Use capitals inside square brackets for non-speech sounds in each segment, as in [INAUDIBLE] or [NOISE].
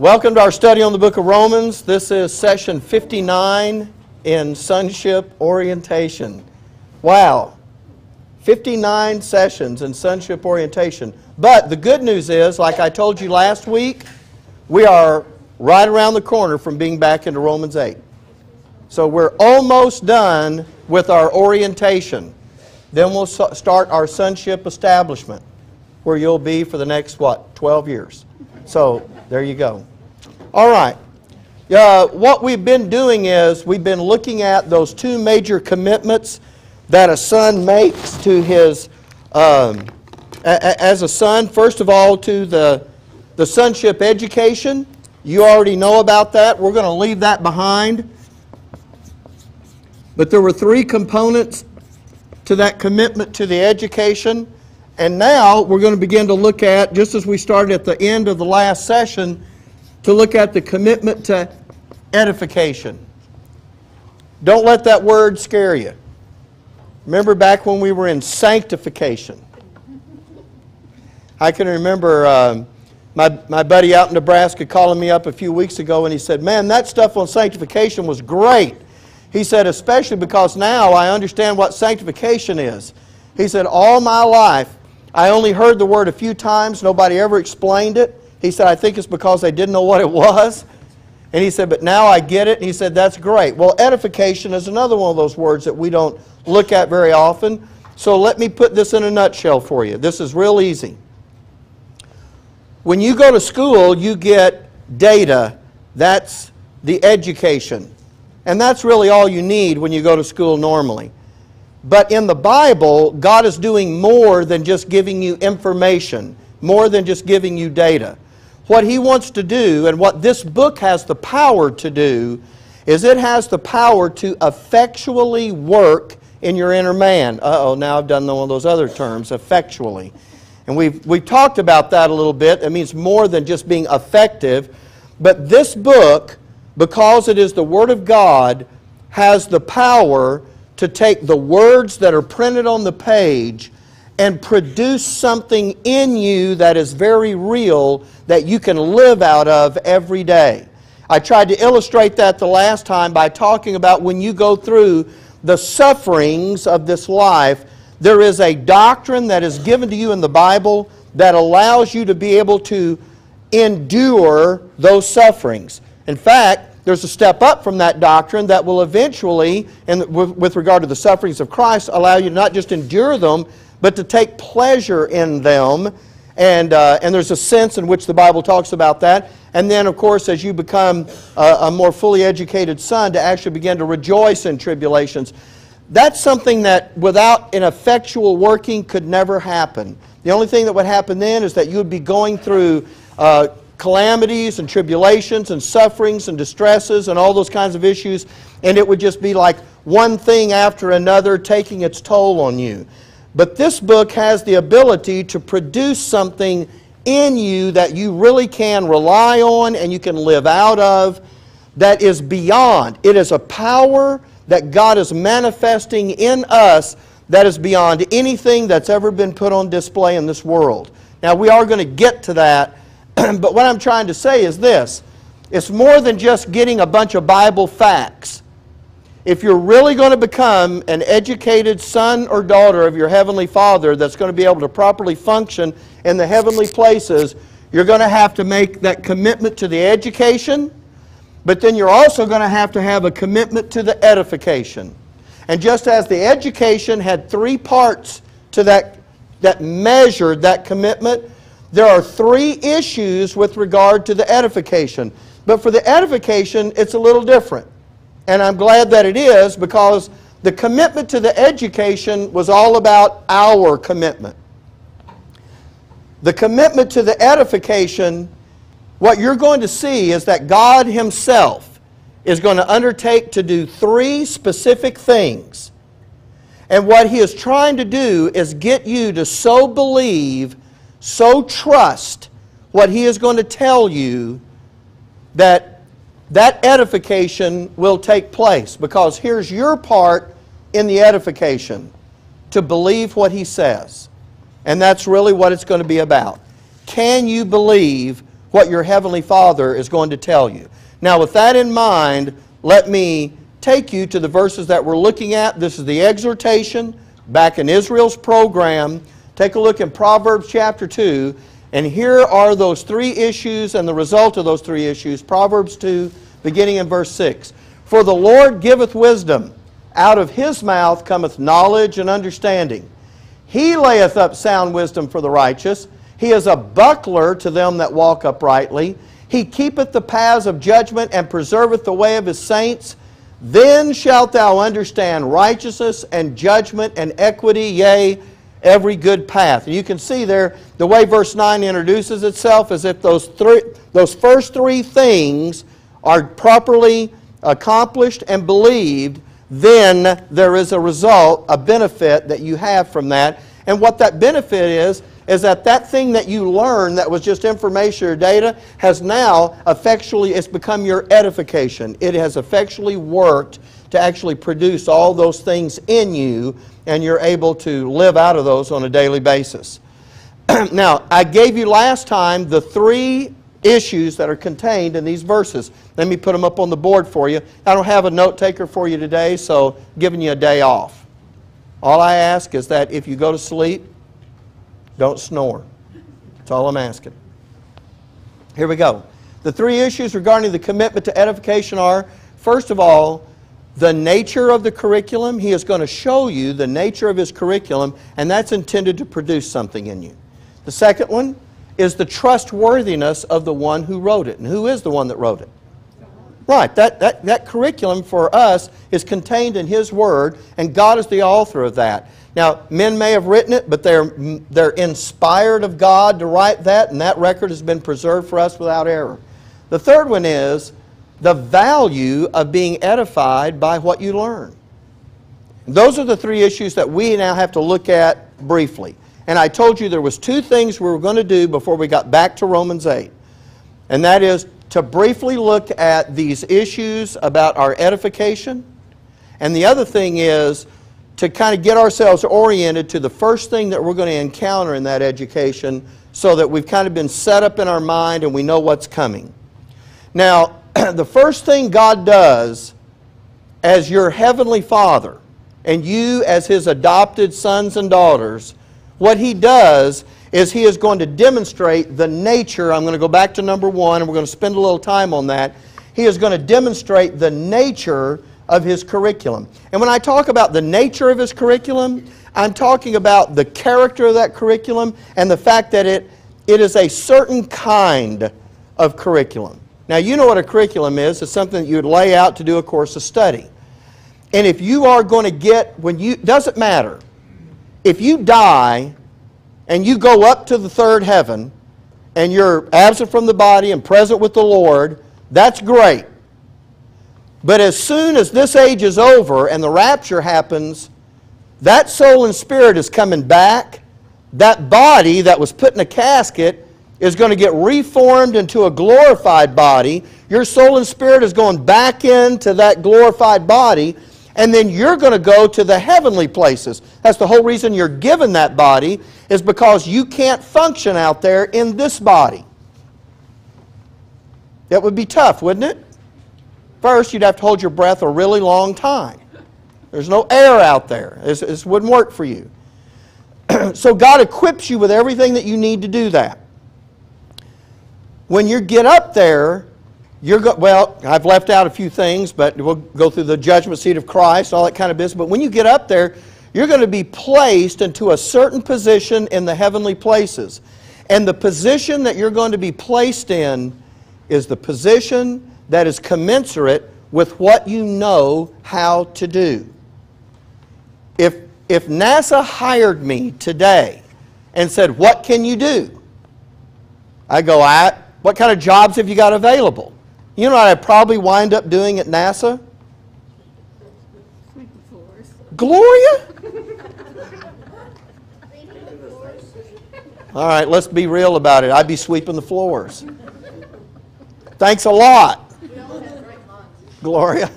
Welcome to our study on the book of Romans. This is session 59 in sonship orientation. Wow. 59 sessions in sonship orientation. But the good news is, like I told you last week, we are right around the corner from being back into Romans 8. So we're almost done with our orientation. Then we'll start our sonship establishment, where you'll be for the next, what, 12 years. So there you go. All right. Uh, what we've been doing is we've been looking at those two major commitments that a son makes to his, um, a, as a son, first of all, to the, the sonship education. You already know about that. We're going to leave that behind. But there were three components to that commitment to the education. And now we're going to begin to look at, just as we started at the end of the last session, to look at the commitment to edification. Don't let that word scare you. Remember back when we were in sanctification. I can remember um, my, my buddy out in Nebraska calling me up a few weeks ago and he said, Man, that stuff on sanctification was great. He said, especially because now I understand what sanctification is. He said, All my life, I only heard the word a few times. Nobody ever explained it. He said, I think it's because they didn't know what it was. And he said, but now I get it. And he said, that's great. Well, edification is another one of those words that we don't look at very often. So let me put this in a nutshell for you. This is real easy. When you go to school, you get data. That's the education. And that's really all you need when you go to school normally. But in the Bible, God is doing more than just giving you information, more than just giving you data. What He wants to do, and what this book has the power to do, is it has the power to effectually work in your inner man. Uh oh, now I've done one of those other terms, effectually. And we've, we've talked about that a little bit. It means more than just being effective. But this book, because it is the Word of God, has the power to take the words that are printed on the page and produce something in you that is very real that you can live out of every day. I tried to illustrate that the last time by talking about when you go through the sufferings of this life, there is a doctrine that is given to you in the Bible that allows you to be able to endure those sufferings. In fact, there's a step up from that doctrine that will eventually, and with regard to the sufferings of Christ, allow you to not just endure them, but to take pleasure in them. And, uh, and there's a sense in which the Bible talks about that. And then, of course, as you become a, a more fully educated son, to actually begin to rejoice in tribulations. That's something that without an effectual working could never happen. The only thing that would happen then is that you would be going through uh, calamities and tribulations and sufferings and distresses and all those kinds of issues, and it would just be like one thing after another taking its toll on you. But this book has the ability to produce something in you that you really can rely on and you can live out of that is beyond. It is a power that God is manifesting in us that is beyond anything that's ever been put on display in this world. Now, we are going to get to that [CLEARS THROAT] but what I'm trying to say is this it's more than just getting a bunch of Bible facts. If you're really going to become an educated son or daughter of your Heavenly Father that's going to be able to properly function in the heavenly places, you're going to have to make that commitment to the education, but then you're also going to have to have a commitment to the edification. And just as the education had three parts to that, that measured that commitment, there are three issues with regard to the edification. But for the edification, it's a little different. And I'm glad that it is because the commitment to the education was all about our commitment. The commitment to the edification, what you're going to see is that God Himself is going to undertake to do three specific things. And what He is trying to do is get you to so believe so trust what he is going to tell you that that edification will take place because here's your part in the edification to believe what he says. And that's really what it's going to be about. Can you believe what your Heavenly Father is going to tell you. Now, with that in mind, let me take you to the verses that we're looking at. This is the exhortation back in Israel's program. Take a look in Proverbs chapter 2, and here are those three issues and the result of those three issues. Proverbs 2, beginning in verse 6. For the Lord giveth wisdom, out of his mouth cometh knowledge and understanding. He layeth up sound wisdom for the righteous. He is a buckler to them that walk uprightly. He keepeth the paths of judgment and preserveth the way of his saints. Then shalt thou understand righteousness and judgment and equity, yea, every good path. And you can see there the way verse 9 introduces itself as if those, three, those first three things are properly accomplished and believed, then there is a result, a benefit that you have from that. And what that benefit is, is that that thing that you learned that was just information or data has now effectually, it's become your edification. It has effectually worked to actually produce all those things in you, and you're able to live out of those on a daily basis. [CLEARS THROAT] now, I gave you last time the three issues that are contained in these verses. Let me put them up on the board for you. I don't have a note taker for you today, so I'm giving you a day off. All I ask is that if you go to sleep, don't snore. That's all I'm asking. Here we go. The three issues regarding the commitment to edification are first of all, the nature of the curriculum. He is going to show you the nature of his curriculum, and that's intended to produce something in you. The second one is the trustworthiness of the one who wrote it. And who is the one that wrote it? Right, that, that, that curriculum for us is contained in His Word, and God is the author of that. Now, men may have written it, but they're, they're inspired of God to write that, and that record has been preserved for us without error. The third one is the value of being edified by what you learn. Those are the three issues that we now have to look at briefly. And I told you there was two things we were going to do before we got back to Romans 8. And that is to briefly look at these issues about our edification. And the other thing is to kind of get ourselves oriented to the first thing that we're going to encounter in that education so that we've kind of been set up in our mind and we know what's coming. Now, [CLEARS THROAT] the first thing God does as your heavenly Father and you as His adopted sons and daughters, what He does is he is going to demonstrate the nature. I'm going to go back to number one, and we're going to spend a little time on that. He is going to demonstrate the nature of his curriculum. And when I talk about the nature of his curriculum, I'm talking about the character of that curriculum and the fact that it, it is a certain kind of curriculum. Now, you know what a curriculum is. It's something that you would lay out to do a course of study. And if you are going to get, when you, doesn't matter, if you die and you go up to the third heaven and you're absent from the body and present with the Lord, that's great. But as soon as this age is over and the rapture happens, that soul and spirit is coming back. That body that was put in a casket is going to get reformed into a glorified body. Your soul and spirit is going back into that glorified body and then you're going to go to the heavenly places. That's the whole reason you're given that body, is because you can't function out there in this body. That would be tough, wouldn't it? First, you'd have to hold your breath a really long time. There's no air out there. This, this wouldn't work for you. [CLEARS THROAT] so God equips you with everything that you need to do that. When you get up there, you're go- well, I've left out a few things, but we'll go through the judgment seat of Christ, all that kind of business. But when you get up there, you're going to be placed into a certain position in the heavenly places. And the position that you're going to be placed in is the position that is commensurate with what you know how to do. If, if NASA hired me today and said, What can you do? I go, I, What kind of jobs have you got available? You know what I'd probably wind up doing at NASA? Gloria? All right, let's be real about it. I'd be sweeping the floors. Thanks a lot, Gloria.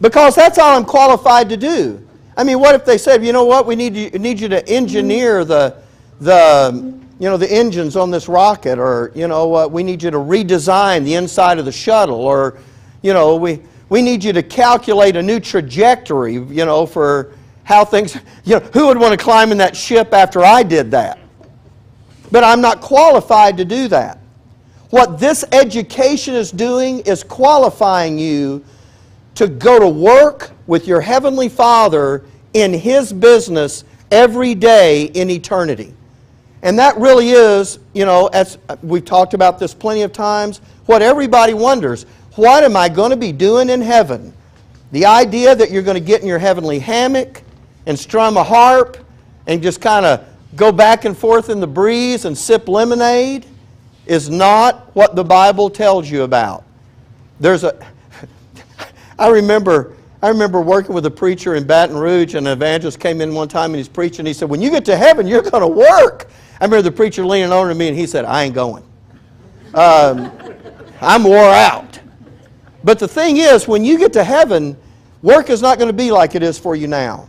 Because that's all I'm qualified to do. I mean, what if they said, you know what, we need you, need you to engineer the, the you know, the engines on this rocket, or, you know, uh, we need you to redesign the inside of the shuttle, or, you know, we, we need you to calculate a new trajectory, you know, for how things, [LAUGHS] you know, who would want to climb in that ship after I did that? But I'm not qualified to do that. What this education is doing is qualifying you to go to work with your Heavenly Father in His business every day in eternity. And that really is, you know, as uh, we've talked about this plenty of times, what everybody wonders what am I going to be doing in heaven? The idea that you're going to get in your heavenly hammock and strum a harp and just kind of go back and forth in the breeze and sip lemonade is not what the Bible tells you about. There's a [LAUGHS] I remember I remember working with a preacher in Baton Rouge, and an evangelist came in one time and he's preaching. He said, When you get to heaven, you're going to work. I remember the preacher leaning over to me and he said, I ain't going. Um, I'm wore out. But the thing is, when you get to heaven, work is not going to be like it is for you now.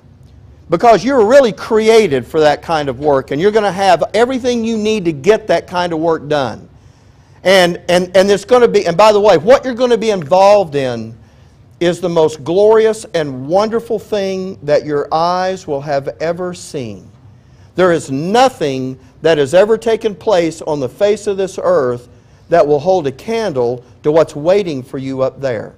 Because you're really created for that kind of work, and you're going to have everything you need to get that kind of work done. And, and, and it's going to be, and by the way, what you're going to be involved in is the most glorious and wonderful thing that your eyes will have ever seen. There is nothing that has ever taken place on the face of this earth that will hold a candle to what's waiting for you up there.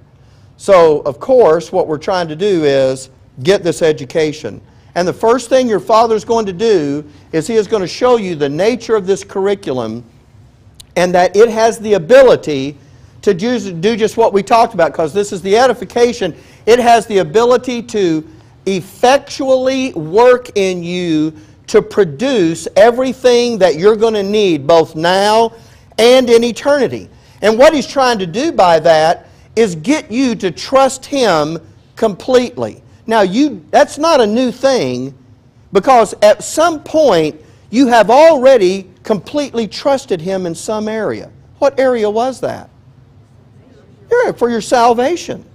So, of course, what we're trying to do is get this education. And the first thing your father's going to do is he is going to show you the nature of this curriculum and that it has the ability to do just what we talked about because this is the edification. It has the ability to effectually work in you to produce everything that you're going to need both now and in eternity. And what he's trying to do by that is get you to trust him completely. Now, you, that's not a new thing because at some point you have already completely trusted him in some area. What area was that? for your salvation.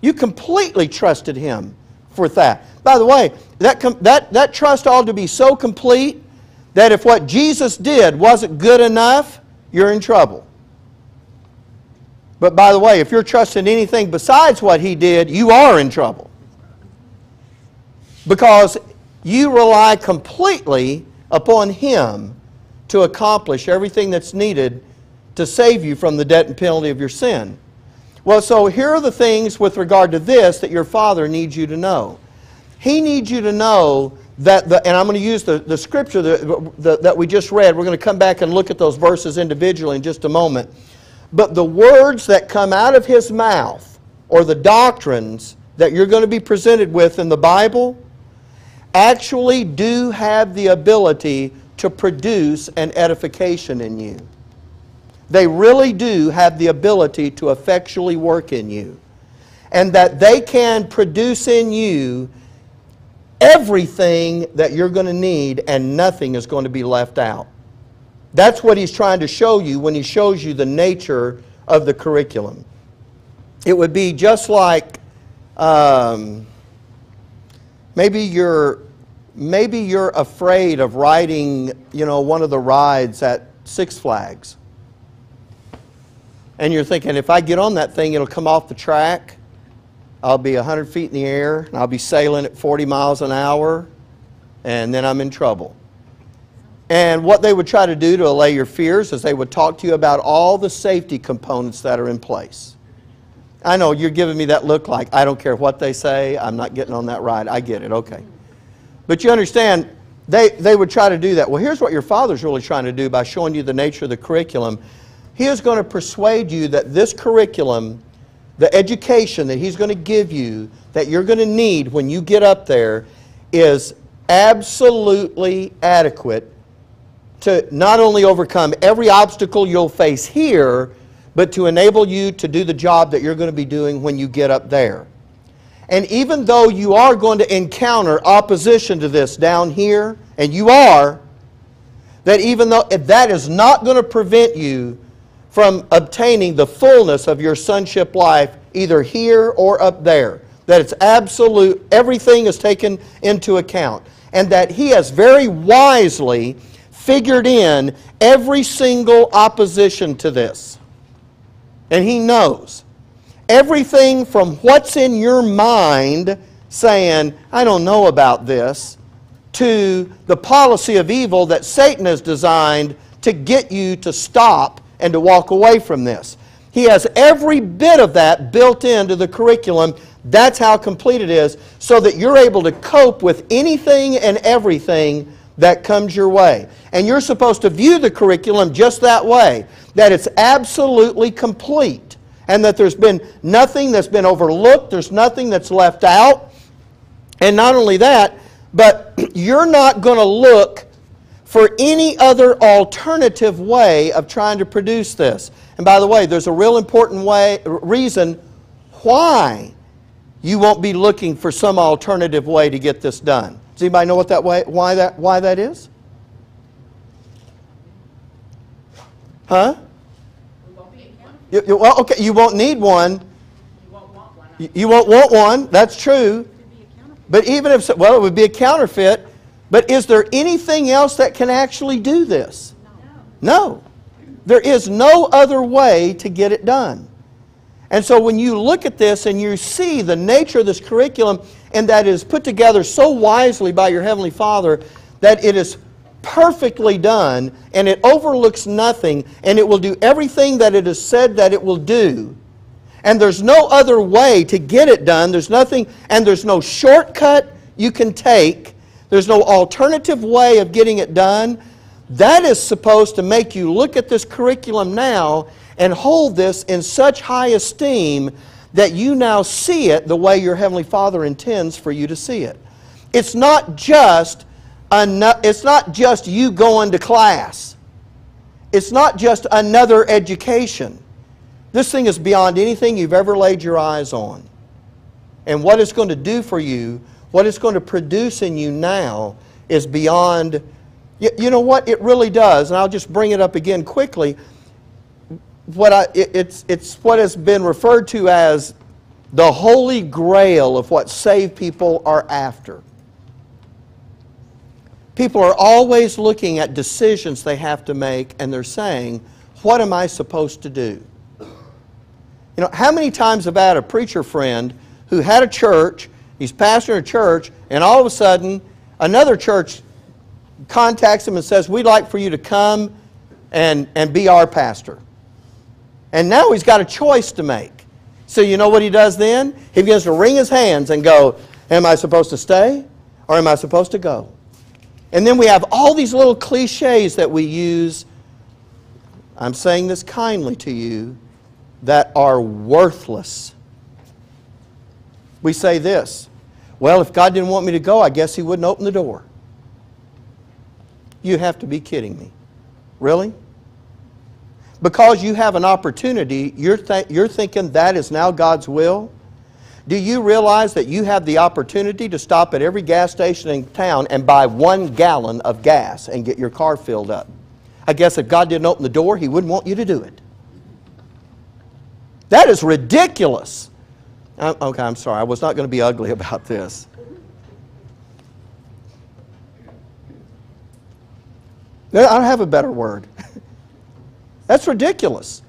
You completely trusted Him for that. By the way, that, that, that trust ought to be so complete that if what Jesus did wasn't good enough, you're in trouble. But by the way, if you're trusting anything besides what He did, you are in trouble. Because you rely completely upon Him to accomplish everything that's needed to save you from the debt and penalty of your sin. Well, so here are the things with regard to this that your father needs you to know. He needs you to know that, the, and I'm going to use the, the scripture that, the, that we just read. We're going to come back and look at those verses individually in just a moment. But the words that come out of his mouth, or the doctrines that you're going to be presented with in the Bible, actually do have the ability to produce an edification in you. They really do have the ability to effectually work in you. And that they can produce in you everything that you're going to need and nothing is going to be left out. That's what he's trying to show you when he shows you the nature of the curriculum. It would be just like um, maybe you're maybe you're afraid of riding, you know, one of the rides at Six Flags and you're thinking, if I get on that thing, it'll come off the track. I'll be 100 feet in the air, and I'll be sailing at 40 miles an hour, and then I'm in trouble. And what they would try to do to allay your fears is they would talk to you about all the safety components that are in place. I know you're giving me that look like, I don't care what they say, I'm not getting on that ride. I get it, okay. But you understand, they, they would try to do that. Well, here's what your father's really trying to do by showing you the nature of the curriculum he is going to persuade you that this curriculum, the education that He's going to give you, that you're going to need when you get up there, is absolutely adequate to not only overcome every obstacle you'll face here, but to enable you to do the job that you're going to be doing when you get up there. And even though you are going to encounter opposition to this down here, and you are, that even though that is not going to prevent you from obtaining the fullness of your sonship life either here or up there. That it's absolute, everything is taken into account. And that He has very wisely figured in every single opposition to this. And He knows. Everything from what's in your mind saying, I don't know about this, to the policy of evil that Satan has designed to get you to stop and to walk away from this. He has every bit of that built into the curriculum. That's how complete it is, so that you're able to cope with anything and everything that comes your way. And you're supposed to view the curriculum just that way that it's absolutely complete, and that there's been nothing that's been overlooked, there's nothing that's left out. And not only that, but [CLEARS THROAT] you're not going to look for any other alternative way of trying to produce this. And by the way, there's a real important way, reason why you won't be looking for some alternative way to get this done. Does anybody know what that way, why that, why that is? Huh? You, you, well, okay, you won't need one. You, you won't want one. That's true. But even if, so, well, it would be a counterfeit. But is there anything else that can actually do this? No. There is no other way to get it done. And so when you look at this and you see the nature of this curriculum and that is put together so wisely by your Heavenly Father that it is perfectly done and it overlooks nothing and it will do everything that it is said that it will do. And there's no other way to get it done. There's nothing, and there's no shortcut you can take. There's no alternative way of getting it done. That is supposed to make you look at this curriculum now and hold this in such high esteem that you now see it the way your Heavenly Father intends for you to see it. It's not just, it's not just you going to class. It's not just another education. This thing is beyond anything you've ever laid your eyes on. And what it's going to do for you, what it's going to produce in you now, is beyond. You, you know what? It really does. And I'll just bring it up again quickly what I, it, it's, it's what has been referred to as the holy grail of what saved people are after. People are always looking at decisions they have to make and they're saying, What am I supposed to do? You know, how many times have I had a preacher friend who had a church, he's pastoring a church, and all of a sudden another church contacts him and says, We'd like for you to come and, and be our pastor. And now he's got a choice to make. So you know what he does then? He begins to wring his hands and go, Am I supposed to stay or am I supposed to go? And then we have all these little cliches that we use. I'm saying this kindly to you that are worthless. We say this Well, if God didn't want me to go, I guess He wouldn't open the door. You have to be kidding me. Really? because you have an opportunity, you're, th- you're thinking that is now God's will? Do you realize that you have the opportunity to stop at every gas station in town and buy one gallon of gas and get your car filled up? I guess if God didn't open the door, He wouldn't want you to do it. That is ridiculous. I'm, okay, I'm sorry. I was not going to be ugly [LAUGHS] about this. I don't have a better word. [LAUGHS] That's ridiculous.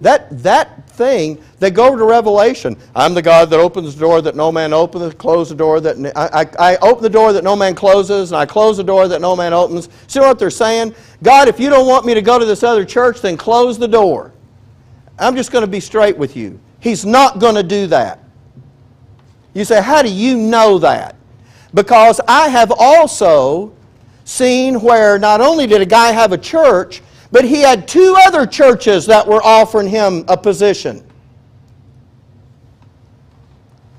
That, that thing, they go over to Revelation. I'm the God that opens the door that no man opens, close the door that I, I, I open the door that no man closes, and I close the door that no man opens. See what they're saying? God, if you don't want me to go to this other church, then close the door. I'm just going to be straight with you. He's not going to do that. You say, How do you know that? Because I have also seen where not only did a guy have a church, but he had two other churches that were offering him a position.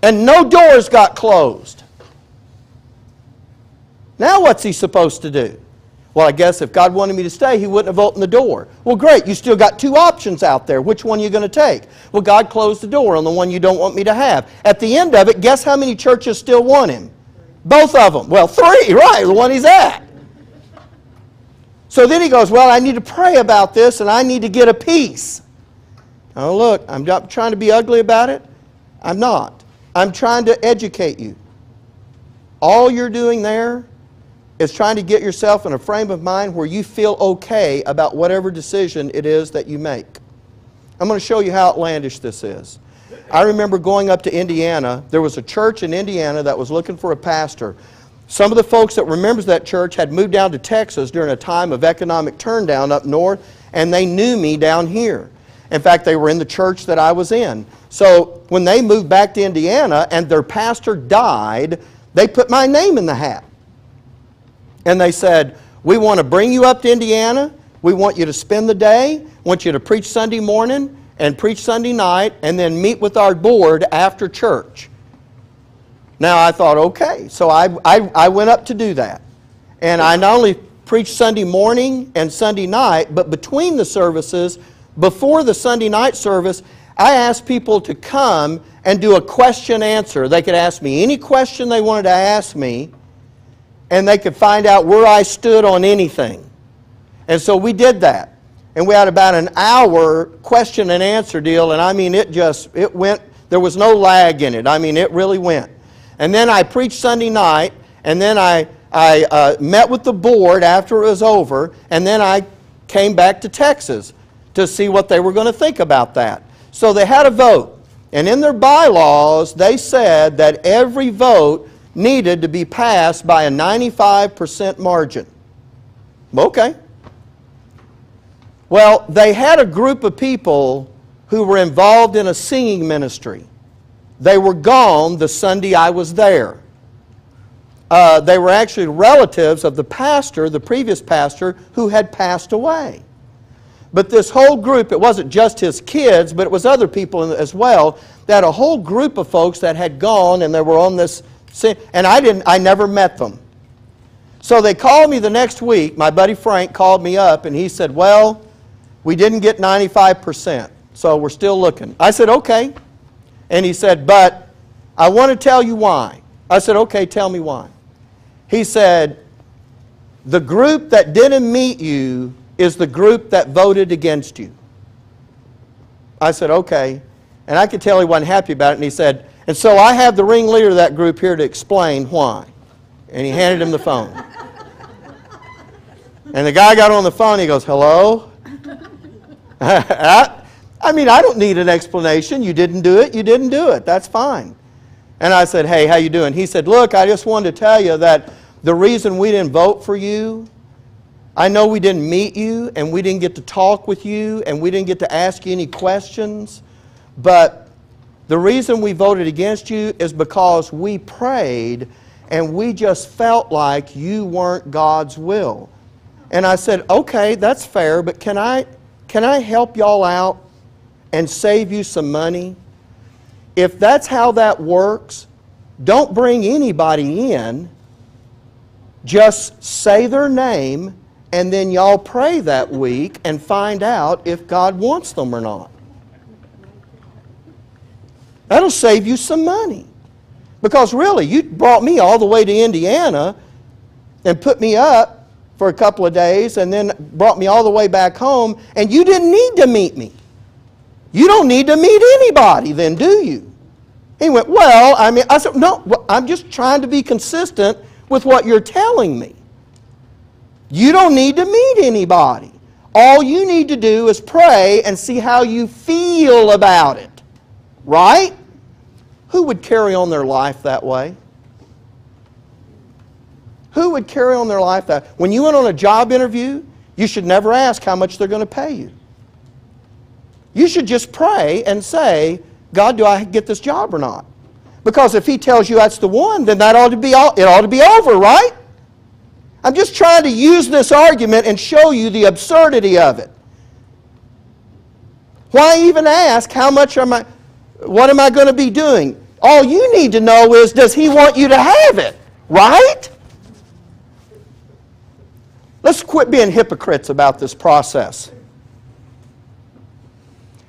And no doors got closed. Now, what's he supposed to do? Well, I guess if God wanted me to stay, He wouldn't have opened the door. Well, great. You still got two options out there. Which one are you going to take? Well, God closed the door on the one you don't want me to have. At the end of it, guess how many churches still want Him? Both of them. Well, three, right, the one He's at. So then he goes, Well, I need to pray about this and I need to get a peace. Oh, look, I'm not trying to be ugly about it. I'm not. I'm trying to educate you. All you're doing there is trying to get yourself in a frame of mind where you feel okay about whatever decision it is that you make. I'm going to show you how outlandish this is. I remember going up to Indiana. There was a church in Indiana that was looking for a pastor. Some of the folks that remembers that church had moved down to Texas during a time of economic turndown up north, and they knew me down here. In fact, they were in the church that I was in. So when they moved back to Indiana and their pastor died, they put my name in the hat. And they said, We want to bring you up to Indiana. We want you to spend the day, want you to preach Sunday morning and preach Sunday night, and then meet with our board after church. Now I thought, okay. So I, I, I went up to do that. And I not only preached Sunday morning and Sunday night, but between the services, before the Sunday night service, I asked people to come and do a question answer. They could ask me any question they wanted to ask me, and they could find out where I stood on anything. And so we did that. And we had about an hour question and answer deal, and I mean, it just, it went, there was no lag in it. I mean, it really went. And then I preached Sunday night, and then I, I uh, met with the board after it was over, and then I came back to Texas to see what they were going to think about that. So they had a vote. And in their bylaws, they said that every vote needed to be passed by a 95% margin. Okay. Well, they had a group of people who were involved in a singing ministry. They were gone the Sunday I was there. Uh, they were actually relatives of the pastor, the previous pastor, who had passed away. But this whole group, it wasn't just his kids, but it was other people as well. That a whole group of folks that had gone and they were on this, and I didn't, I never met them. So they called me the next week. My buddy Frank called me up and he said, "Well, we didn't get 95%, so we're still looking." I said, "Okay." And he said, But I want to tell you why. I said, Okay, tell me why. He said, The group that didn't meet you is the group that voted against you. I said, Okay. And I could tell he wasn't happy about it. And he said, And so I have the ringleader of that group here to explain why. And he handed him the phone. And the guy got on the phone. He goes, Hello? [LAUGHS] I mean, I don't need an explanation. You didn't do it, you didn't do it. That's fine. And I said, hey, how you doing? He said, look, I just wanted to tell you that the reason we didn't vote for you, I know we didn't meet you and we didn't get to talk with you and we didn't get to ask you any questions, but the reason we voted against you is because we prayed and we just felt like you weren't God's will. And I said, okay, that's fair, but can I, can I help y'all out? and save you some money, if that's how that works, don't bring anybody in. Just say their name, and then y'all pray that week and find out if God wants them or not. That'll save you some money. Because really, you brought me all the way to Indiana and put me up for a couple of days and then brought me all the way back home, and you didn't need to meet me. You don't need to meet anybody then, do you? He went, Well, I mean, I said, No, I'm just trying to be consistent with what you're telling me. You don't need to meet anybody. All you need to do is pray and see how you feel about it. Right? Who would carry on their life that way? Who would carry on their life that When you went on a job interview, you should never ask how much they're going to pay you. You should just pray and say, God, do I get this job or not? Because if he tells you that's the one, then that ought to be all, it ought to be over, right? I'm just trying to use this argument and show you the absurdity of it. Why even ask how much am I what am I going to be doing? All you need to know is does he want you to have it? Right? Let's quit being hypocrites about this process.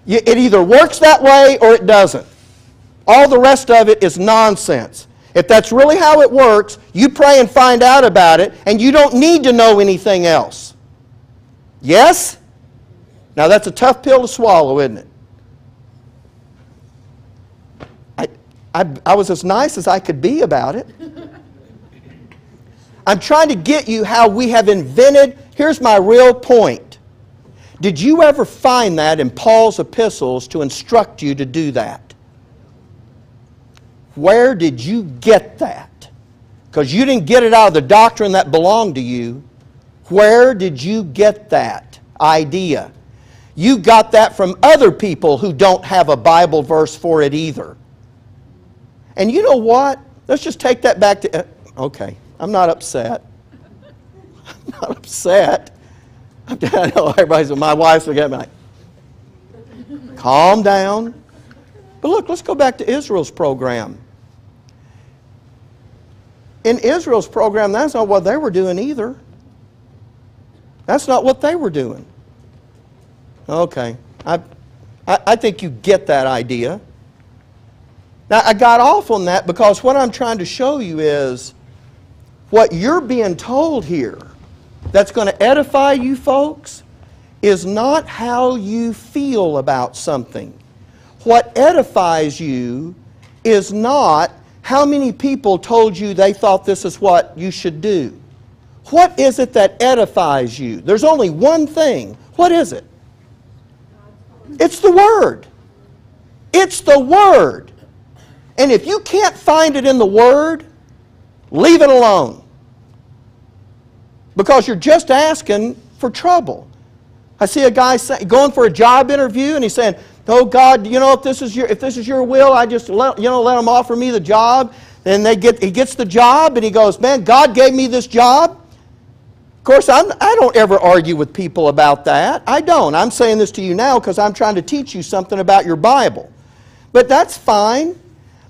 It either works that way or it doesn't. All the rest of it is nonsense. If that's really how it works, you pray and find out about it, and you don't need to know anything else. Yes? Now that's a tough pill to swallow, isn't it? I, I, was as nice as I could be about it. I'm trying to get you how we have invented. Here's my real point. Did you ever find that in Paul's epistles to instruct you to do that? Where did you get that? Because you didn't get it out of the doctrine that belonged to you. Where did you get that idea? You got that from other people who don't have a Bible verse for it either. And you know what? Let's just take that back to. Uh, okay, I'm not upset. I'm not upset. I know [LAUGHS] everybody's, my wife's looking at me like, calm down. But look, let's go back to Israel's program. In Israel's program, that's not what they were doing either. That's not what they were doing. Okay. I, I, I think you get that idea. Now, I got off on that because what I'm trying to show you is what you're being told here that's going to edify you folks is not how you feel about something. What edifies you is not how many people told you they thought this is what you should do. What is it that edifies you? There's only one thing. What is it? It's the Word. It's the Word. And if you can't find it in the Word, leave it alone. Because you're just asking for trouble. I see a guy say, going for a job interview and he's saying, Oh God, you know, if this is your, if this is your will, I just let, you know, let them offer me the job. Then they get, he gets the job and he goes, Man, God gave me this job. Of course, I'm, I don't ever argue with people about that. I don't. I'm saying this to you now because I'm trying to teach you something about your Bible. But that's fine.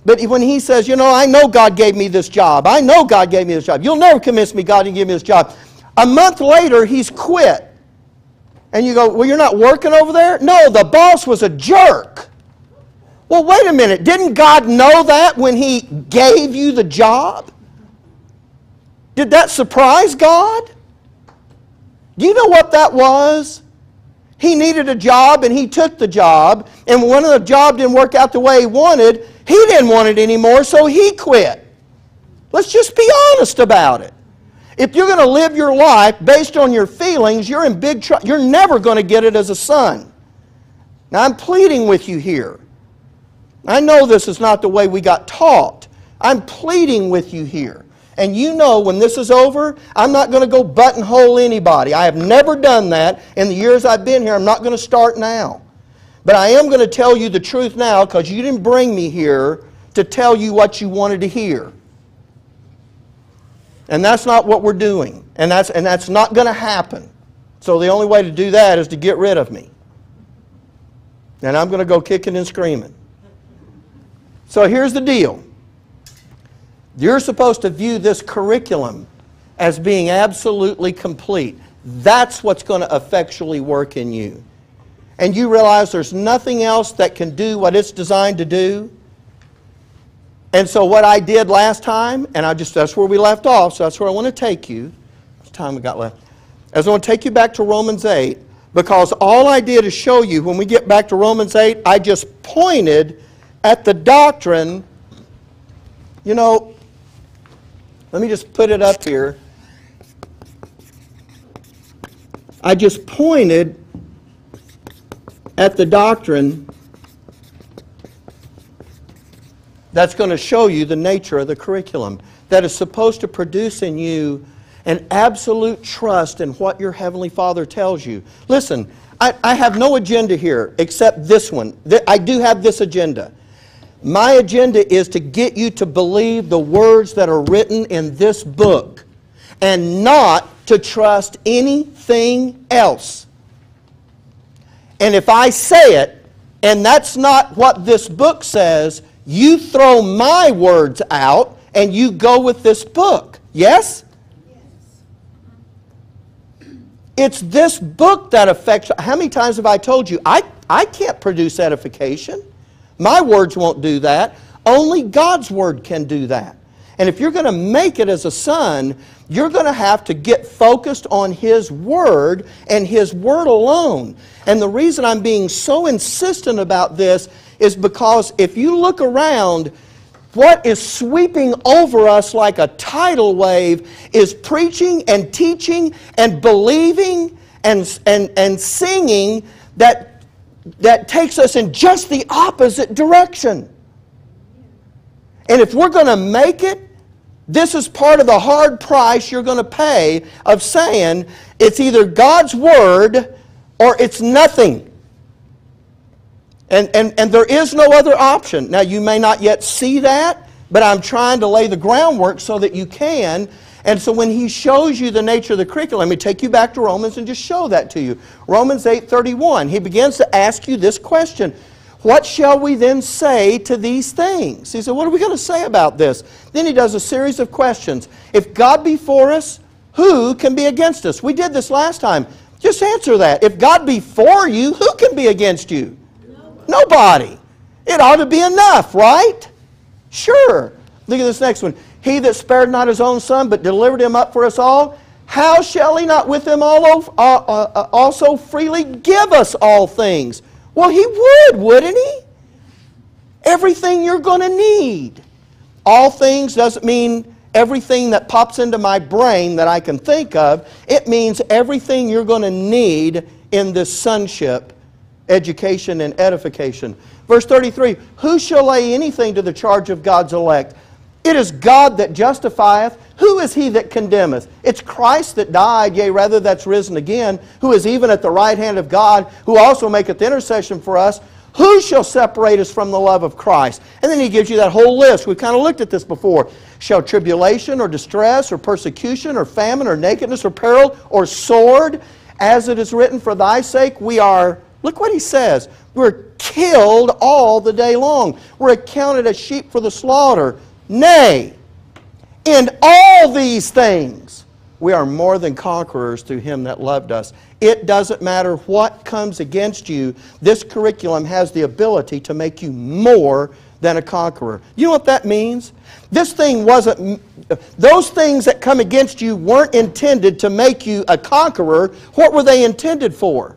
But when he says, you know, I know God gave me this job. I know God gave me this job. You'll never convince me God didn't give me this job. A month later, he's quit. And you go, well, you're not working over there? No, the boss was a jerk. Well, wait a minute. Didn't God know that when he gave you the job? Did that surprise God? Do you know what that was? He needed a job and he took the job. And when the job didn't work out the way he wanted, he didn't want it anymore, so he quit. Let's just be honest about it. If you're going to live your life based on your feelings, you're in big trouble. You're never going to get it as a son. Now, I'm pleading with you here. I know this is not the way we got taught. I'm pleading with you here. And you know when this is over, I'm not going to go buttonhole anybody. I have never done that in the years I've been here. I'm not going to start now. But I am going to tell you the truth now because you didn't bring me here to tell you what you wanted to hear. And that's not what we're doing. And that's, and that's not going to happen. So the only way to do that is to get rid of me. And I'm going to go kicking and screaming. So here's the deal. You're supposed to view this curriculum as being absolutely complete. That's what's going to effectually work in you and you realize there's nothing else that can do what it's designed to do. And so what I did last time, and I just that's where we left off, so that's where I want to take you. How time we got left? As I want to take you back to Romans 8, because all I did is show you when we get back to Romans 8, I just pointed at the doctrine. You know, let me just put it up here. I just pointed at the doctrine that's going to show you the nature of the curriculum that is supposed to produce in you an absolute trust in what your Heavenly Father tells you. Listen, I, I have no agenda here except this one. I do have this agenda. My agenda is to get you to believe the words that are written in this book and not to trust anything else. And if I say it, and that's not what this book says, you throw my words out and you go with this book. Yes? It's this book that affects. How many times have I told you, I, I can't produce edification? My words won't do that. Only God's word can do that. And if you're going to make it as a son, you're going to have to get focused on His Word and His Word alone. And the reason I'm being so insistent about this is because if you look around, what is sweeping over us like a tidal wave is preaching and teaching and believing and, and, and singing that, that takes us in just the opposite direction. And if we're going to make it, this is part of the hard price you're going to pay of saying it's either God's Word or it's nothing. And, and, and there is no other option. Now, you may not yet see that, but I'm trying to lay the groundwork so that you can. And so when he shows you the nature of the curriculum, let me take you back to Romans and just show that to you. Romans 8:31. He begins to ask you this question. What shall we then say to these things? He said, What are we going to say about this? Then he does a series of questions. If God be for us, who can be against us? We did this last time. Just answer that. If God be for you, who can be against you? Nobody. It ought to be enough, right? Sure. Look at this next one. He that spared not his own son, but delivered him up for us all, how shall he not with him all, uh, uh, uh, also freely give us all things? Well, he would, wouldn't he? Everything you're going to need. All things doesn't mean everything that pops into my brain that I can think of. It means everything you're going to need in this sonship education and edification. Verse 33 Who shall lay anything to the charge of God's elect? It is God that justifieth. Who is he that condemneth? It's Christ that died, yea, rather that's risen again, who is even at the right hand of God, who also maketh intercession for us. Who shall separate us from the love of Christ? And then he gives you that whole list. We've kind of looked at this before. Shall tribulation or distress or persecution or famine or nakedness or peril or sword, as it is written, for thy sake we are Look what he says. We're killed all the day long. We're accounted as sheep for the slaughter. Nay, in all these things, we are more than conquerors through him that loved us. It doesn't matter what comes against you, this curriculum has the ability to make you more than a conqueror. You know what that means? This thing wasn't, those things that come against you weren't intended to make you a conqueror. What were they intended for?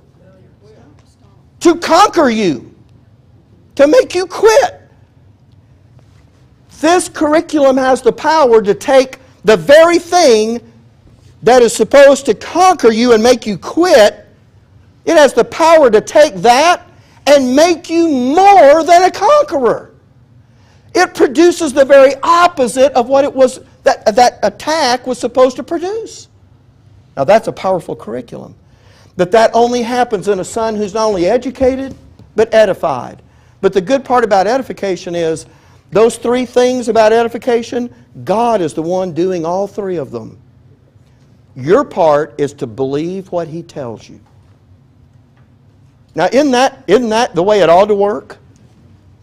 to conquer you, to make you quit. This curriculum has the power to take the very thing that is supposed to conquer you and make you quit. It has the power to take that and make you more than a conqueror. It produces the very opposite of what it was that, that attack was supposed to produce. Now that's a powerful curriculum that that only happens in a son who's not only educated, but edified. But the good part about edification is those three things about edification, God is the one doing all three of them. Your part is to believe what He tells you. Now, isn't that, isn't that the way it ought to work?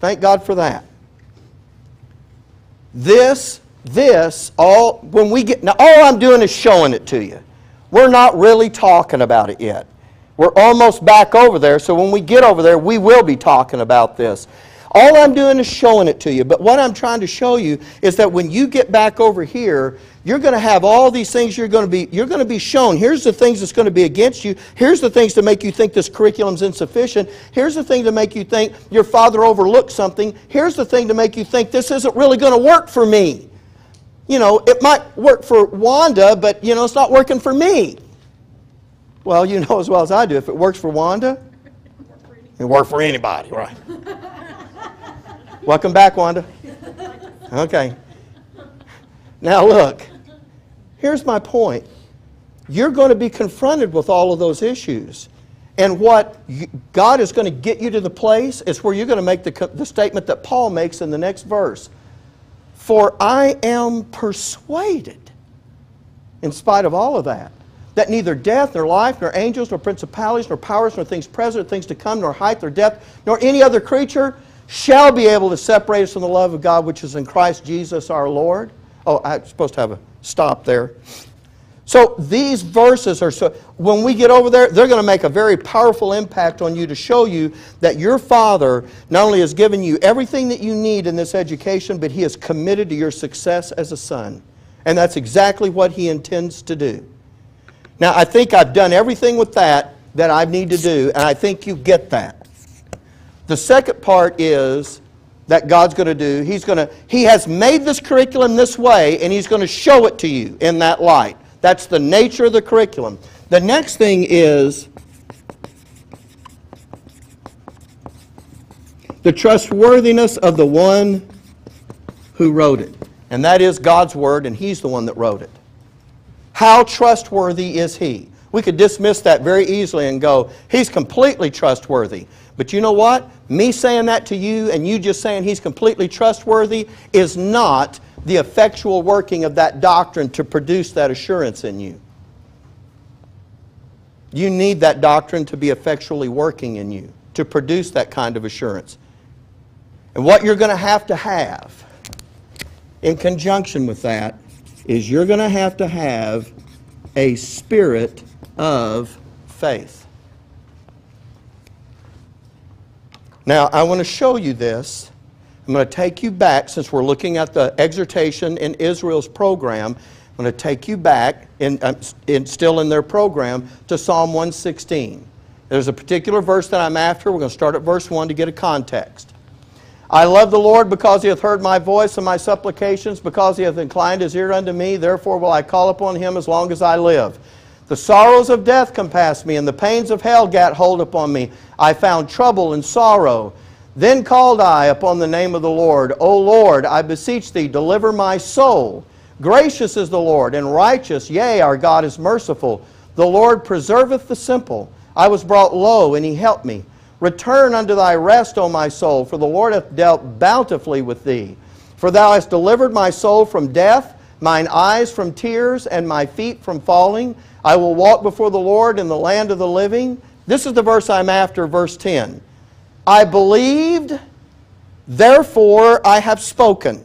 Thank God for that. This, this, all, when we get, now all I'm doing is showing it to you. We're not really talking about it yet. We're almost back over there, so when we get over there, we will be talking about this. All I'm doing is showing it to you. But what I'm trying to show you is that when you get back over here, you're going to have all these things you're going to be you're going to be shown. Here's the things that's going to be against you. Here's the things to make you think this curriculum's insufficient. Here's the thing to make you think your father overlooked something. Here's the thing to make you think this isn't really going to work for me you know, it might work for Wanda, but, you know, it's not working for me. Well, you know as well as I do, if it works for Wanda, it works for anybody, right? [LAUGHS] Welcome back, Wanda. Okay. Now, look, here's my point. You're going to be confronted with all of those issues. And what God is going to get you to the place is where you're going to make the, the statement that Paul makes in the next verse. For I am persuaded, in spite of all of that, that neither death, nor life, nor angels, nor principalities, nor powers, nor things present, things to come, nor height, nor depth, nor any other creature shall be able to separate us from the love of God which is in Christ Jesus our Lord. Oh, I'm supposed to have a stop there. So these verses are so, when we get over there, they're going to make a very powerful impact on you to show you that your Father not only has given you everything that you need in this education, but He is committed to your success as a son. And that's exactly what He intends to do. Now, I think I've done everything with that that I need to do, and I think you get that. The second part is that God's going to do. He's going to He has made this curriculum this way and he's going to show it to you in that light. That's the nature of the curriculum. The next thing is the trustworthiness of the one who wrote it. And that is God's Word, and He's the one that wrote it. How trustworthy is He? We could dismiss that very easily and go, He's completely trustworthy. But you know what? Me saying that to you and you just saying He's completely trustworthy is not the effectual working of that doctrine to produce that assurance in you. You need that doctrine to be effectually working in you to produce that kind of assurance. And what you're going to have to have in conjunction with that is you're going to have to have a spirit of faith. Now, I want to show you this. I'm going to take you back, since we're looking at the exhortation in Israel's program, I'm going to take you back, in, uh, in, still in their program, to Psalm 116. There's a particular verse that I'm after. We're going to start at verse 1 to get a context. I love the Lord because he hath heard my voice and my supplications, because he hath inclined his ear unto me. Therefore will I call upon him as long as I live. The sorrows of death compassed me, and the pains of hell gat hold upon me. I found trouble and sorrow. Then called I upon the name of the Lord. O Lord, I beseech thee, deliver my soul. Gracious is the Lord, and righteous, yea, our God is merciful. The Lord preserveth the simple. I was brought low, and he helped me. Return unto thy rest, O my soul, for the Lord hath dealt bountifully with thee. For thou hast delivered my soul from death, mine eyes from tears, and my feet from falling. I will walk before the Lord in the land of the living. This is the verse I'm after, verse 10. I believed, therefore I have spoken.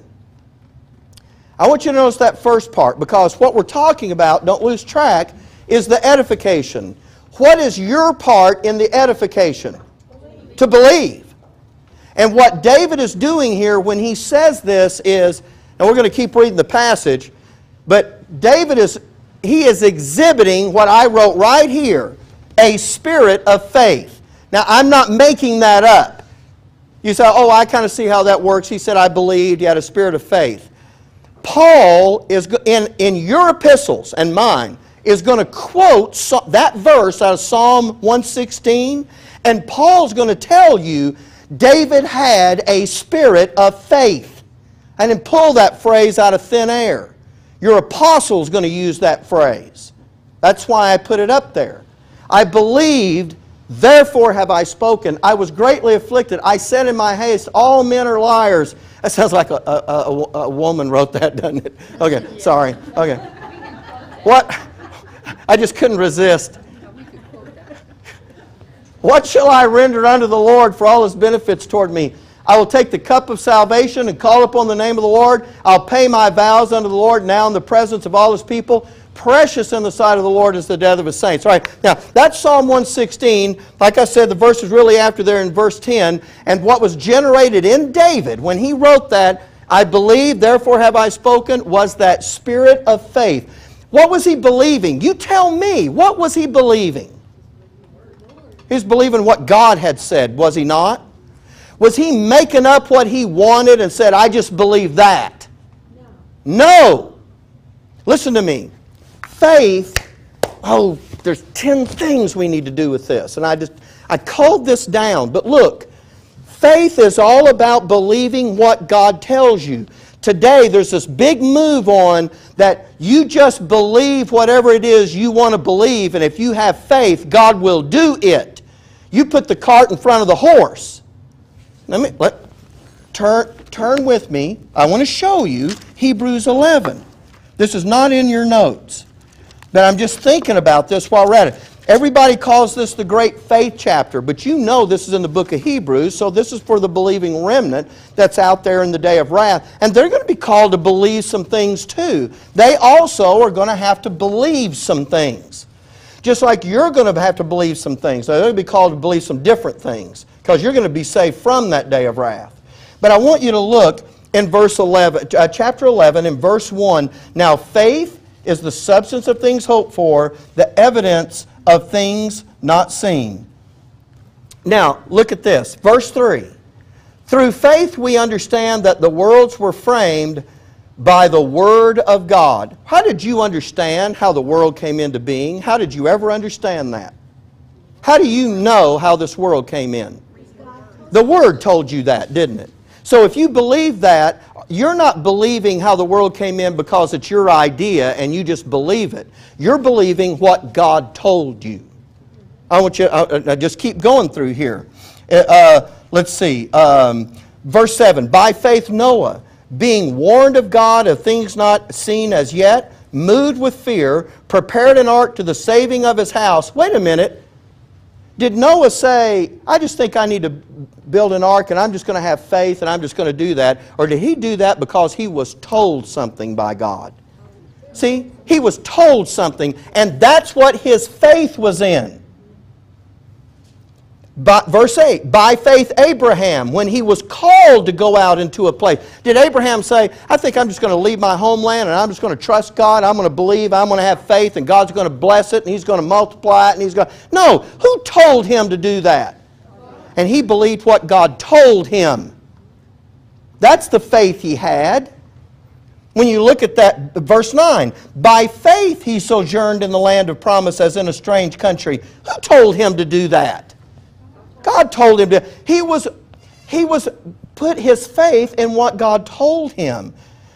I want you to notice that first part because what we're talking about, don't lose track, is the edification. What is your part in the edification? to believe. And what David is doing here when he says this is, and we're going to keep reading the passage, but David is, he is exhibiting what I wrote right here, a spirit of faith. Now, I'm not making that up. You say, oh, I kind of see how that works. He said, I believed, he had a spirit of faith. Paul is, in, in your epistles and mine, is going to quote that verse out of Psalm 116 and Paul's going to tell you David had a spirit of faith. I didn't pull that phrase out of thin air. Your apostle is going to use that phrase. That's why I put it up there. I believed, therefore have I spoken. I was greatly afflicted. I said in my haste, All men are liars. That sounds like a, a, a, a woman wrote that, doesn't it? Okay, sorry. Okay. What? I just couldn't resist. What shall I render unto the Lord for all his benefits toward me? I will take the cup of salvation and call upon the name of the Lord. I'll pay my vows unto the Lord now in the presence of all his people. Precious in the sight of the Lord is the death of his saints. All right, now that's Psalm 116. Like I said, the verse is really after there in verse 10. And what was generated in David when he wrote that, I believe, therefore have I spoken, was that spirit of faith. What was he believing? You tell me. What was he believing? He was believing what God had said, was he not? Was he making up what he wanted and said, I just believe that? No. no. Listen to me. Faith, oh, there's 10 things we need to do with this. And I just, I called this down. But look, faith is all about believing what God tells you. Today, there's this big move on that you just believe whatever it is you want to believe, and if you have faith, God will do it. You put the cart in front of the horse. Let me let turn turn with me. I want to show you Hebrews 11. This is not in your notes, but I'm just thinking about this while we're at it. Everybody calls this the great faith chapter, but you know this is in the book of Hebrews, so this is for the believing remnant that's out there in the day of wrath. And they're going to be called to believe some things too. They also are going to have to believe some things. Just like you're going to have to believe some things. They're going to be called to believe some different things because you're going to be saved from that day of wrath. But I want you to look in verse 11, uh, chapter 11, in verse 1. Now, faith is the substance of things hoped for, the evidence of things not seen. Now, look at this. Verse 3. Through faith, we understand that the worlds were framed by the Word of God. How did you understand how the world came into being? How did you ever understand that? How do you know how this world came in? The Word told you that, didn't it? So if you believe that, you're not believing how the world came in because it's your idea and you just believe it. You're believing what God told you. I want you, uh, uh, just keep going through here. Uh, uh, let's see. Um, verse 7 By faith, Noah, being warned of God of things not seen as yet, moved with fear, prepared an ark to the saving of his house. Wait a minute. Did Noah say, I just think I need to build an ark and I'm just going to have faith and I'm just going to do that? Or did he do that because he was told something by God? See, he was told something, and that's what his faith was in. By, verse 8, by faith Abraham, when he was called to go out into a place, did Abraham say, I think I'm just going to leave my homeland and I'm just going to trust God, I'm going to believe, I'm going to have faith, and God's going to bless it, and He's going to multiply it, and He's going to... No, who told him to do that? And he believed what God told him. That's the faith he had. When you look at that, verse 9, by faith he sojourned in the land of promise as in a strange country. Who told him to do that? God told him to. He was, he was put his faith in what God told him.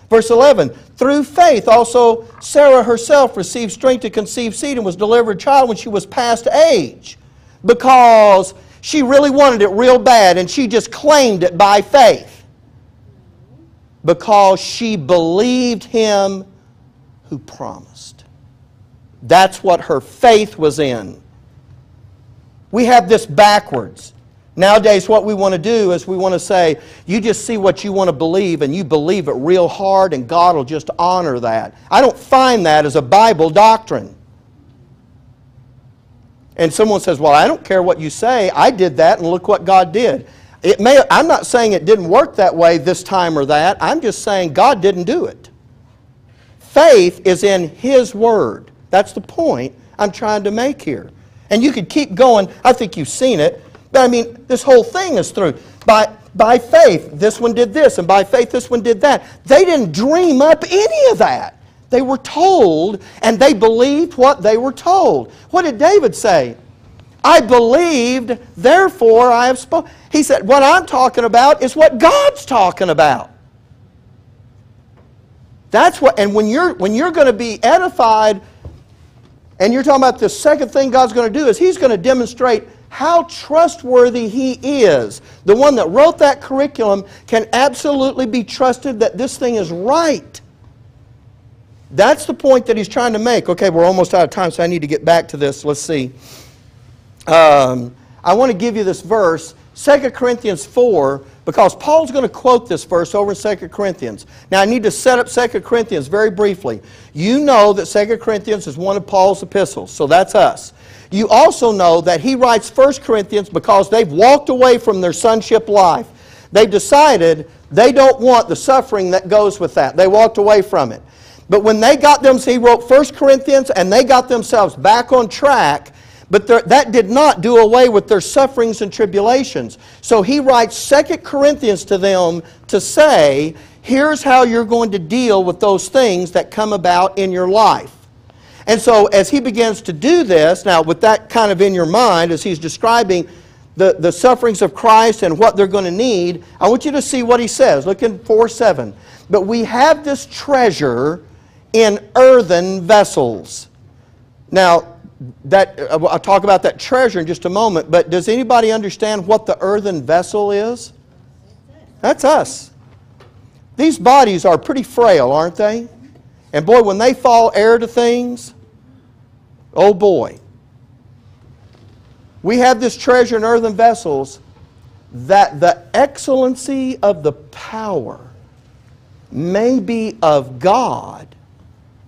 Verse 11, through faith also Sarah herself received strength to conceive seed and was delivered child when she was past age because she really wanted it real bad and she just claimed it by faith because she believed him who promised. That's what her faith was in. We have this backwards. Nowadays, what we want to do is we want to say, you just see what you want to believe and you believe it real hard and God will just honor that. I don't find that as a Bible doctrine. And someone says, well, I don't care what you say. I did that and look what God did. It may, I'm not saying it didn't work that way this time or that. I'm just saying God didn't do it. Faith is in His Word. That's the point I'm trying to make here. And you could keep going. I think you've seen it. But I mean, this whole thing is through. By, by faith, this one did this, and by faith, this one did that. They didn't dream up any of that. They were told, and they believed what they were told. What did David say? I believed, therefore I have spoken. He said, What I'm talking about is what God's talking about. That's what, and when you're, when you're going to be edified and you're talking about the second thing God's going to do is He's going to demonstrate how trustworthy He is. The one that wrote that curriculum can absolutely be trusted that this thing is right. That's the point that He's trying to make. Okay, we're almost out of time, so I need to get back to this. Let's see. Um, I want to give you this verse, 2 Corinthians 4, because Paul's going to quote this verse over in 2 Corinthians. Now, I need to set up 2 Corinthians very briefly. You know that 2 Corinthians is one of Paul's epistles, so that's us. You also know that he writes 1 Corinthians because they've walked away from their sonship life. They've decided they don't want the suffering that goes with that. They walked away from it. But when they got them, he wrote 1 Corinthians and they got themselves back on track but there, that did not do away with their sufferings and tribulations. So he writes 2 Corinthians to them to say, here's how you're going to deal with those things that come about in your life. And so as he begins to do this, now with that kind of in your mind, as he's describing the, the sufferings of Christ and what they're going to need, I want you to see what he says. Look in 4 7. But we have this treasure in earthen vessels. Now, that, uh, I'll talk about that treasure in just a moment, but does anybody understand what the earthen vessel is? That's us. These bodies are pretty frail, aren't they? And boy, when they fall heir to things, oh boy. We have this treasure in earthen vessels that the excellency of the power may be of God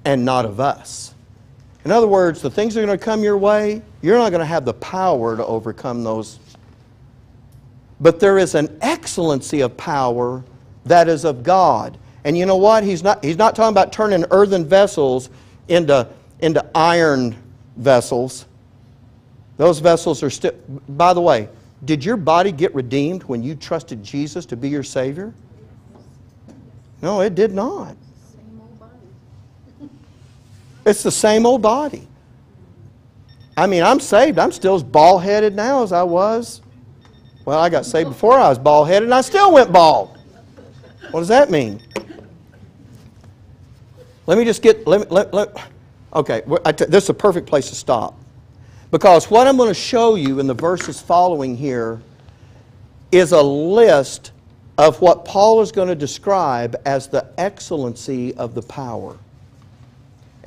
and not of us. In other words, the things that are going to come your way, you're not going to have the power to overcome those. But there is an excellency of power that is of God. And you know what? He's not, he's not talking about turning earthen vessels into, into iron vessels. Those vessels are still, by the way, Did your body get redeemed when you trusted Jesus to be your Savior? No, it did not. It's the same old body. I mean, I'm saved. I'm still as bald headed now as I was. Well, I got saved before I was bald headed, and I still went bald. What does that mean? Let me just get, let me, let, let, okay, this is a perfect place to stop. Because what I'm going to show you in the verses following here is a list of what Paul is going to describe as the excellency of the power.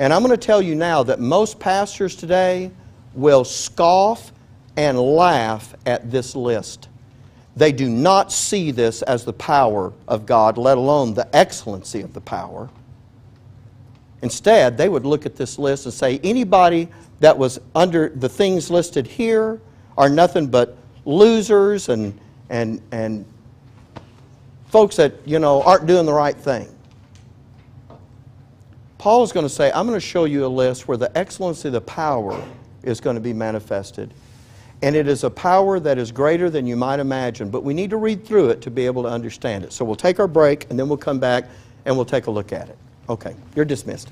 And I'm going to tell you now that most pastors today will scoff and laugh at this list. They do not see this as the power of God, let alone the excellency of the power. Instead, they would look at this list and say anybody that was under the things listed here are nothing but losers and, and, and folks that, you know, aren't doing the right thing. Paul is going to say, I'm going to show you a list where the excellency of the power is going to be manifested. And it is a power that is greater than you might imagine, but we need to read through it to be able to understand it. So we'll take our break and then we'll come back and we'll take a look at it. Okay, you're dismissed.